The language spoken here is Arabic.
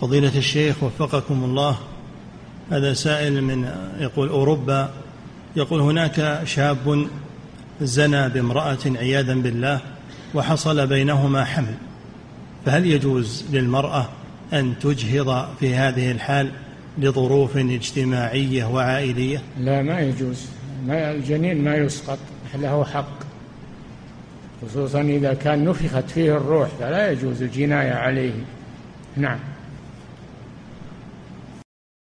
فضيلة الشيخ وفقكم الله. هذا سائل من يقول أوروبا. يقول هناك شاب زنى بامرأة عياذا بالله وحصل بينهما حمل. فهل يجوز للمرأة أن تجهض في هذه الحال لظروف اجتماعية وعائلية؟ لا ما يجوز. ما الجنين ما يسقط. له حق. خصوصا إذا كان نفخت فيه الروح فلا يجوز الجناية عليه. نعم.